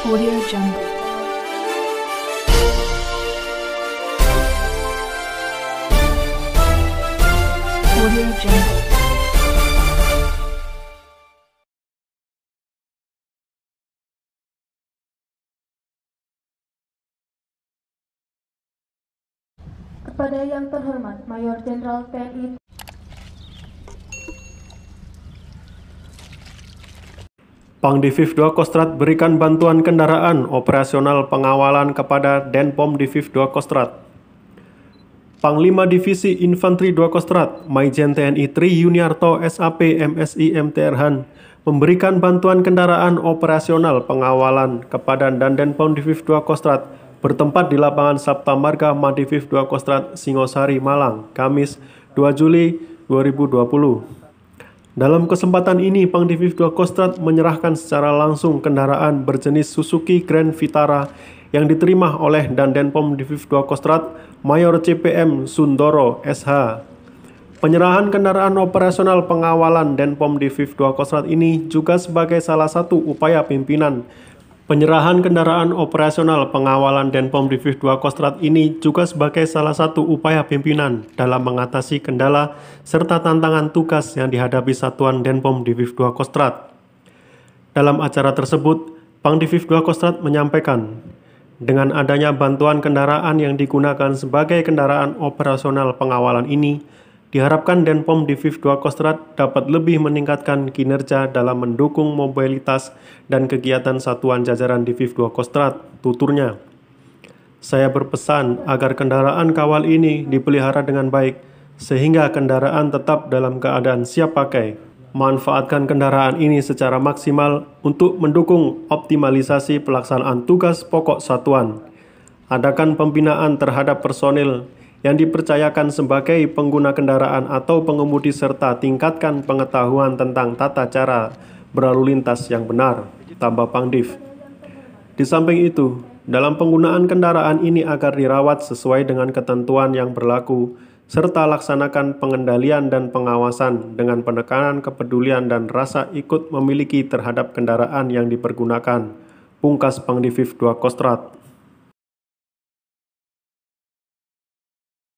Audio Jungle. Audio Jungle. Kepada yang terhormat Mayor Jenderal TNI Pangdiviv 2 Kostrat berikan bantuan kendaraan operasional pengawalan kepada Denpom Diviv 2 Kostrat. Panglima Divisi Infanteri 2 Kostrat, Maijen TNI Tri Yuniarto SAP MSI MTRhan, memberikan bantuan kendaraan operasional pengawalan kepada Dandenpom Diviv 2 Kostrat bertempat di lapangan Sabta Marga Madiviv 2 Kostrat Singosari, Malang, Kamis 2 Juli 2020. Dalam kesempatan ini, Pangdiviv 2 Kostrat menyerahkan secara langsung kendaraan berjenis Suzuki Grand Vitara yang diterima oleh Dandenpom Diviv 2 Kostrat Mayor CPM Sundoro SH. Penyerahan kendaraan operasional pengawalan Denpom Diviv 2 Kostrat ini juga sebagai salah satu upaya pimpinan Penyerahan kendaraan operasional pengawalan Denpom Diviv 2 Kostrat ini juga sebagai salah satu upaya pimpinan dalam mengatasi kendala serta tantangan tugas yang dihadapi satuan Denpom Diviv 2 Kostrat. Dalam acara tersebut, Pang Diviv 2 Kostrat menyampaikan, dengan adanya bantuan kendaraan yang digunakan sebagai kendaraan operasional pengawalan ini, Diharapkan Denpom Diviv 2 Kostrat dapat lebih meningkatkan kinerja dalam mendukung mobilitas dan kegiatan satuan jajaran Diviv 2 Kostrat, tuturnya. Saya berpesan agar kendaraan kawal ini dipelihara dengan baik, sehingga kendaraan tetap dalam keadaan siap pakai. Manfaatkan kendaraan ini secara maksimal untuk mendukung optimalisasi pelaksanaan tugas pokok satuan. Adakan pembinaan terhadap personil yang dipercayakan sebagai pengguna kendaraan atau pengemudi serta tingkatkan pengetahuan tentang tata cara berlalu lintas yang benar, tambah Pangdiv. Di samping itu, dalam penggunaan kendaraan ini agar dirawat sesuai dengan ketentuan yang berlaku, serta laksanakan pengendalian dan pengawasan dengan penekanan kepedulian dan rasa ikut memiliki terhadap kendaraan yang dipergunakan. Pungkas Pangdiviv 2 Kostrat